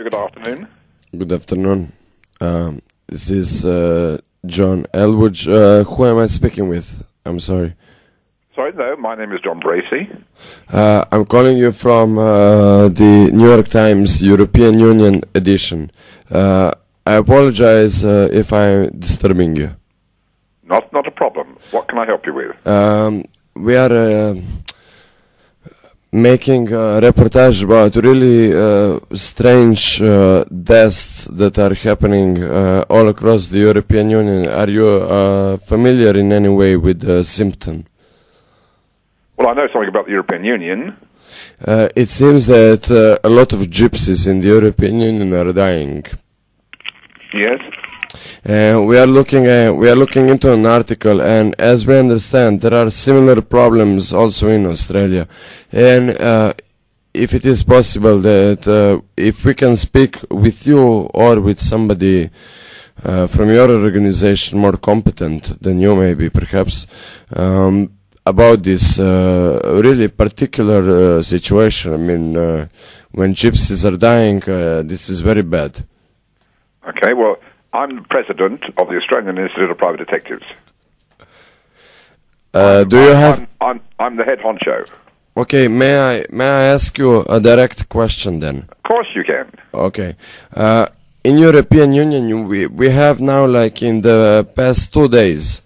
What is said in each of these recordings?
Good afternoon. Good afternoon. Um, this is uh, John Elwood. Uh, who am I speaking with? I'm sorry. Sorry, no, my name is John Bracey. Uh, I'm calling you from uh, the New York Times European Union edition. Uh, I apologize uh, if I'm disturbing you. Not, not a problem. What can I help you with? Um, we are uh, making a reportage about really uh, strange uh, deaths that are happening uh, all across the European Union. Are you uh, familiar in any way with the symptom? Well, I know something about the European Union. Uh, it seems that uh, a lot of gypsies in the European Union are dying. Yes. We are looking uh, we are looking into an article, and as we understand, there are similar problems also in Australia. And uh, if it is possible that uh, if we can speak with you or with somebody uh, from your organization more competent than you, maybe perhaps. Um, about this uh, really particular uh, situation, I mean, uh, when gypsies are dying, uh, this is very bad. Okay, well, I'm the president of the Australian Institute of Private Detectives. Uh, do you have? I'm, I'm, I'm the head honcho. Okay, may I may I ask you a direct question then? Of course you can. Okay, uh, in European Union, we we have now like in the past two days,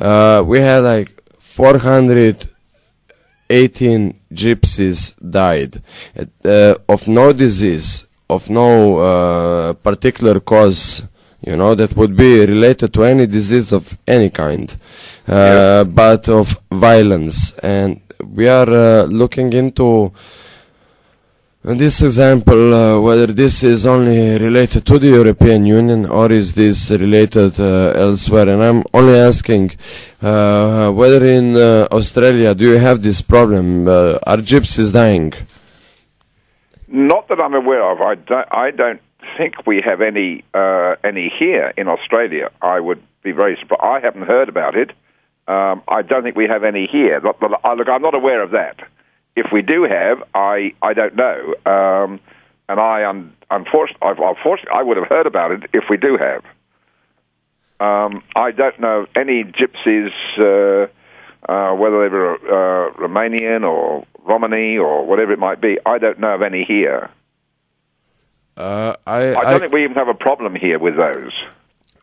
uh, we had like 418 gypsies died uh, of no disease, of no uh, particular cause. You know that would be related to any disease of any kind, uh, but of violence, and we are uh, looking into. This example, uh, whether this is only related to the European Union or is this related uh, elsewhere, and I'm only asking uh, whether in uh, Australia do you have this problem? Uh, are gypsies dying? Not that I'm aware of. I don't, I don't think we have any uh, any here in Australia. I would be very surprised. I haven't heard about it. Um, I don't think we have any here. Look, look, I'm not aware of that. If we do have, I I don't know. Um, and I un, unfortunately, unfortunately, I would have heard about it if we do have. Um, I don't know any gypsies, uh, uh, whether they were uh, Romanian or Romani or whatever it might be. I don't know of any here. Uh, I, I don't think we even have a problem here with those.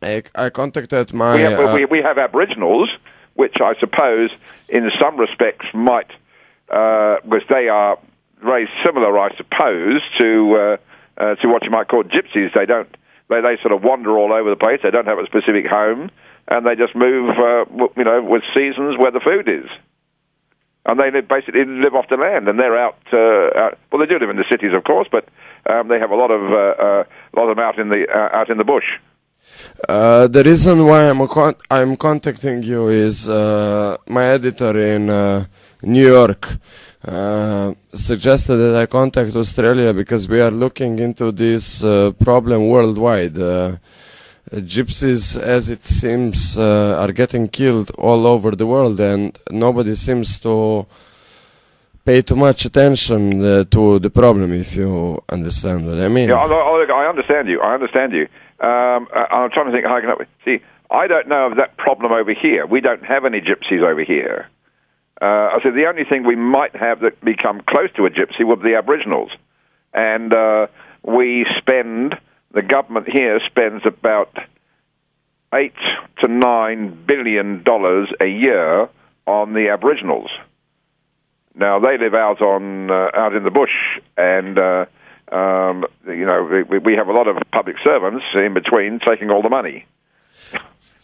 I, I contacted my. We have, uh, we, we have Aboriginals, which I suppose, in some respects, might, uh, because they are very similar, I suppose, to uh, uh, to what you might call gypsies. They don't, they they sort of wander all over the place. They don't have a specific home, and they just move, uh, you know, with seasons where the food is. And they live, basically live off the land, and they're out, uh, out. Well, they do live in the cities, of course, but um, they have a lot of uh, uh, a lot of them out in the uh, out in the bush. Uh, the reason why I'm con- I'm contacting you is uh, my editor in uh, New York uh, suggested that I contact Australia because we are looking into this uh, problem worldwide. Uh, gypsies, as it seems, uh, are getting killed all over the world, and nobody seems to pay too much attention uh, to the problem. If you understand what I mean. Yeah, I, understand you. I understand you. Um, I- I'm trying to think how I can help. See, I don't know of that problem over here. We don't have any gypsies over here. Uh, I said the only thing we might have that become close to a gypsy would be the Aboriginals, and uh, we spend the government here spends about eight to nine billion dollars a year on the Aboriginals. Now they live out on uh, out in the bush, and uh, um, you know we, we have a lot of public servants in between taking all the money.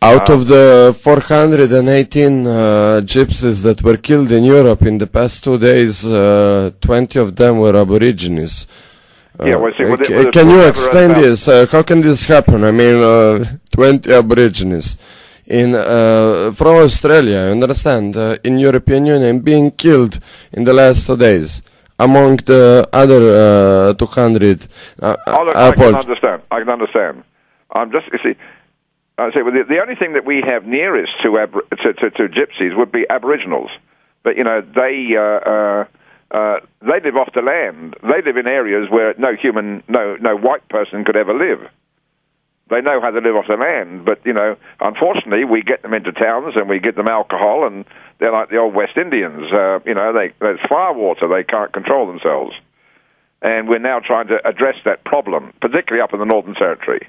Out of the 418 uh, gypsies that were killed in Europe in the past two days, uh, 20 of them were Aborigines. Uh, Yeah, well, see, well, there- well, can you explain this? Uh, how can this happen? I mean, uh, 20 Aborigines in uh, from Australia, I understand, uh, in European Union being killed in the last two days among the other uh, 200. Uh, Oh, look, I can understand. I can understand. I'm just you see. I say well, the, the only thing that we have nearest to, to, to to gypsies would be Aboriginals, but you know they uh, uh, uh, they live off the land. They live in areas where no human, no no white person could ever live. They know how to live off the land, but you know, unfortunately, we get them into towns and we get them alcohol, and they're like the old West Indians. Uh, you know, they there's fire water; they can't control themselves, and we're now trying to address that problem, particularly up in the Northern Territory.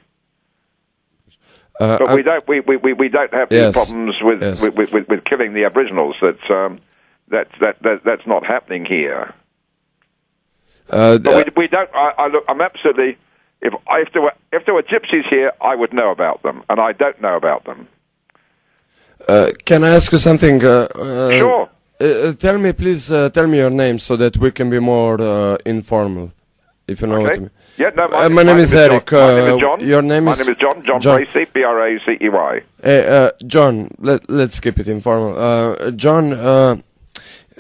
Uh, But I- we don't we, we, we, don't have Yes. problems with, Yes. with, with, with, with killing the Aboriginals. That um, that, that that that's not happening here. uh, But we, we don't. I, I look. I'm absolutely. If if there were if there were gypsies here, I would know about them, and I don't know about them. uh, can I ask you something? Uh, uh, Sure. Uh, uh, tell me, please, uh, tell me your name so that we can be more uh, informal, if you know what I mean. Yeah. No. Uh, my name is John. Eric. My name Uh, is John. your name my is- name is John. John, John. Bracey. B R A C E Y. Uh, John, let, let's keep it informal. Uh, John,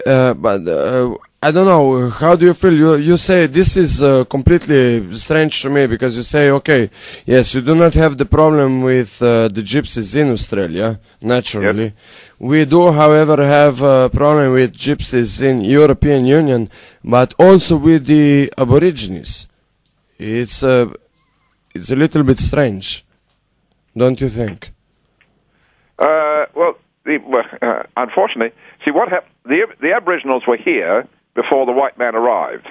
uh, but uh, I don't know. How do you feel? You you say this is uh, completely strange to me because you say, okay, yes, you do not have the problem with uh, the gypsies in Australia, naturally. We do, however, have a problem with gypsies in European Union, but also with the Aborigines. It's uh, it's a little bit strange, don't you think? Uh, well, the, well uh, unfortunately, see what happened. The the Aboriginals were here before the white man arrived.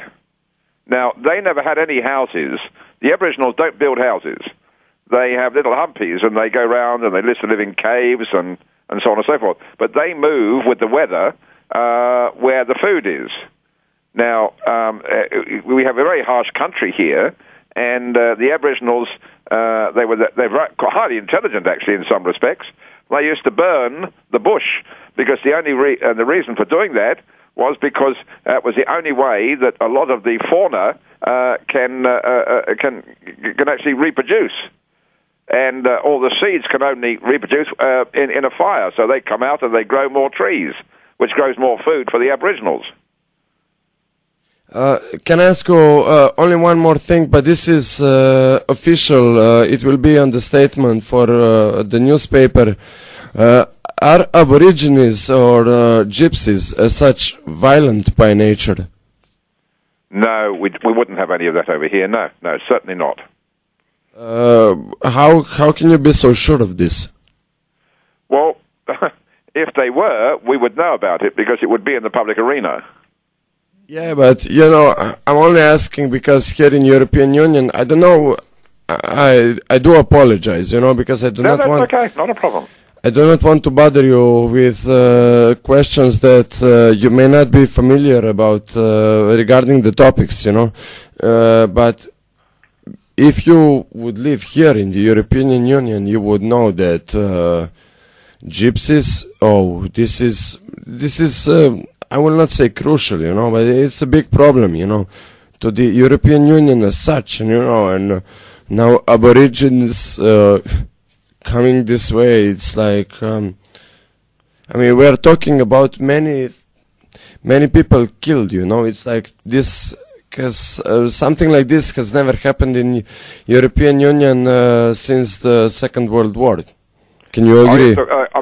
Now they never had any houses. The Aboriginals don't build houses. They have little humpies and they go round and they live to live in caves and and so on and so forth. But they move with the weather uh, where the food is. Now, um, uh, we have a very harsh country here, and uh, the Aboriginals, uh, they were they're quite highly intelligent actually in some respects. They used to burn the bush because the only re- and the reason for doing that was because uh, it was the only way that a lot of the fauna uh, can uh, uh, can can actually reproduce and uh, all the seeds can only reproduce uh, in, in a fire. So they come out and they grow more trees, which grows more food for the Aboriginals. Uh, can I ask you uh, only one more thing? But this is uh, official. Uh, it will be on the statement for uh, the newspaper. Uh, are Aborigines or uh, Gypsies such violent by nature? No, we, we wouldn't have any of that over here. No, no, certainly not. Uh, how how can you be so sure of this? Well, if they were, we would know about it because it would be in the public arena. Yeah, but you know, I'm only asking because here in European Union, I don't know. I I do apologize, you know, because I do No, not that's want. okay, not a problem. I do not want to bother you with uh, questions that uh, you may not be familiar about uh, regarding the topics, you know. Uh, but if you would live here in the European Union, you would know that uh, gypsies. Oh, this is this is. I will not say crucial, you know, but it's a big problem, you know, to the European Union as such, and you know, and uh, now Aborigines. Uh, coming this way it's like um, i mean we're talking about many many people killed you know. It's like this because uh, something like this has never happened in european union uh, since the second world war. Can you agree? to, I,